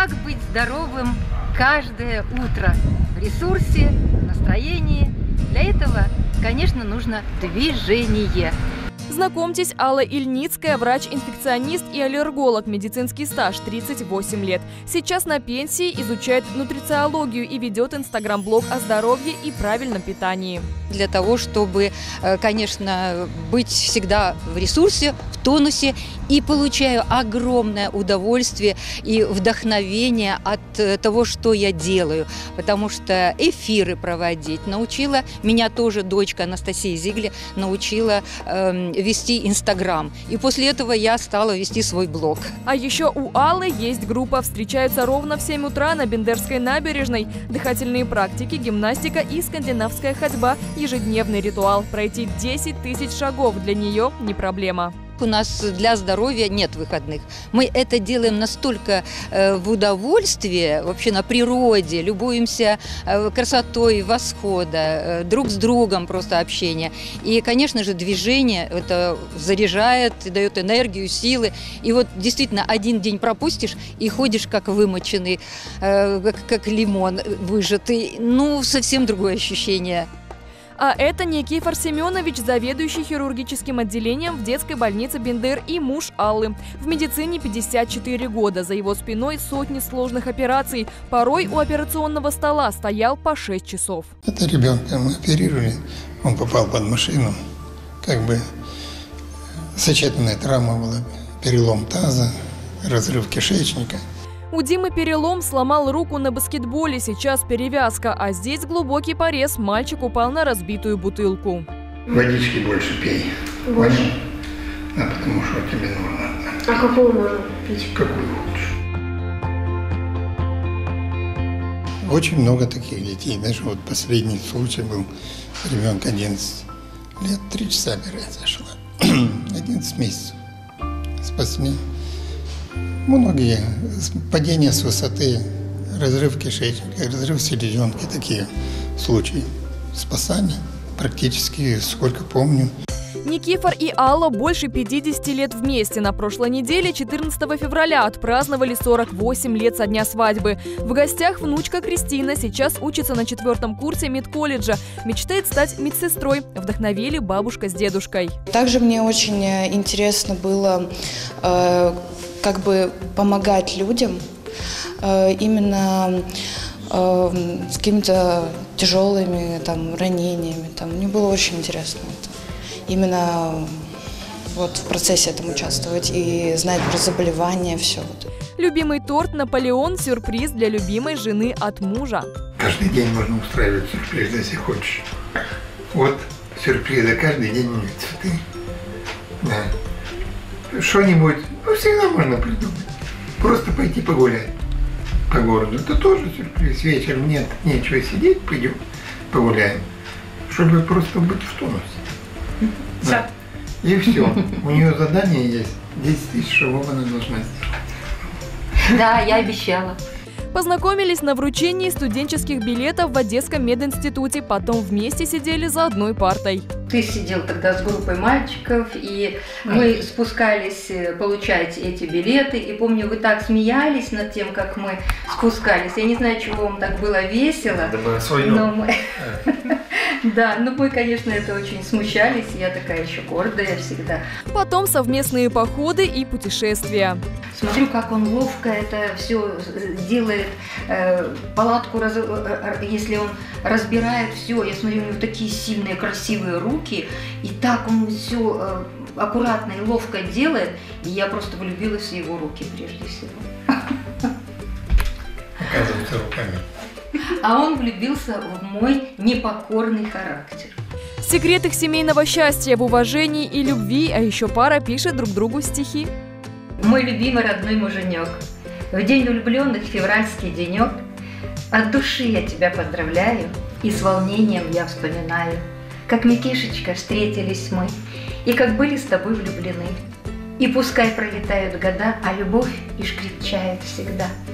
как быть здоровым каждое утро в ресурсе, в настроении. Для этого, конечно, нужно движение. Знакомьтесь, Алла Ильницкая, врач-инфекционист и аллерголог, медицинский стаж, 38 лет. Сейчас на пенсии изучает нутрициологию и ведет инстаграм-блог о здоровье и правильном питании. Для того, чтобы, э, конечно, быть всегда в ресурсе, в тонусе и получаю огромное удовольствие и вдохновение от э, того, что я делаю, потому что эфиры проводить научила, меня тоже дочка Анастасия Зигли научила э, вести Инстаграм. И после этого я стала вести свой блог. А еще у Аллы есть группа. Встречаются ровно в 7 утра на Бендерской набережной. Дыхательные практики, гимнастика и скандинавская ходьба. Ежедневный ритуал. Пройти 10 тысяч шагов для нее не проблема у нас для здоровья нет выходных. Мы это делаем настолько э, в удовольствие, вообще на природе, любуемся э, красотой восхода, э, друг с другом просто общение. И, конечно же, движение это заряжает, дает энергию, силы. И вот действительно один день пропустишь и ходишь как вымоченный, как лимон выжатый. Ну, совсем другое ощущение. А это Никифор Семенович, заведующий хирургическим отделением в детской больнице Бендер и муж Аллы. В медицине 54 года. За его спиной сотни сложных операций. Порой у операционного стола стоял по 6 часов. Это ребенка мы оперировали. Он попал под машину. Как бы сочетанная травма была. Перелом таза, разрыв кишечника – у Димы перелом сломал руку на баскетболе, сейчас перевязка, а здесь глубокий порез, мальчик упал на разбитую бутылку. Водички больше пей. Больше? Да, потому что тебе нужно. А какую можно пить? Какую хочешь. Очень много таких детей. Даже вот последний случай был, ребенка 11 лет, 3 часа операция шла. 11 месяцев. Спасли. Многие падения с высоты, разрыв кишечника, разрыв селезенки, такие случаи спасания практически сколько помню. Никифор и Алла больше 50 лет вместе. На прошлой неделе, 14 февраля, отпраздновали 48 лет со дня свадьбы. В гостях внучка Кристина сейчас учится на четвертом курсе медколледжа. Мечтает стать медсестрой. Вдохновили бабушка с дедушкой. Также мне очень э, интересно было э, как бы помогать людям э, именно э, с какими-то тяжелыми там, ранениями. Там. Мне было очень интересно это. Именно вот в процессе этом участвовать и знать про заболевания, все. Вот. Любимый торт «Наполеон» – сюрприз для любимой жены от мужа. Каждый день можно устраивать сюрприз, если хочешь. Вот сюрпризы каждый день цветы. Да что-нибудь, ну, всегда можно придумать. Просто пойти погулять по городу. Это тоже сюрприз. Вечером нет, нечего сидеть, пойдем погуляем. Чтобы просто быть в тонусе. Да. И все. У нее задание есть. 10 тысяч шагов она должна сделать. Да, я обещала. Познакомились на вручении студенческих билетов в Одесском мединституте, потом вместе сидели за одной партой. Ты сидел тогда с группой мальчиков, и мы спускались э, получать эти билеты. И помню, вы так смеялись над тем, как мы спускались. Я не знаю, чего вам так было весело. Да было свое. Но мы... Да, но мы, конечно, это очень смущались. Я такая еще гордая всегда. Потом совместные походы и путешествия. Смотрю, как он ловко это все делает. Э, палатку, раз... Э, если он разбирает все, я смотрю, у него такие сильные, красивые руки и так он все э, аккуратно и ловко делает, и я просто влюбилась в его руки прежде всего. Оказывается, руками. А он влюбился в мой непокорный характер. Секрет их семейного счастья в уважении и любви, а еще пара пишет друг другу стихи. Мой любимый родной муженек, в день влюбленных февральский денек, от души я тебя поздравляю и с волнением я вспоминаю – как Микишечка встретились мы, и как были с тобой влюблены. И пускай пролетают года, а любовь ишь крепчает всегда –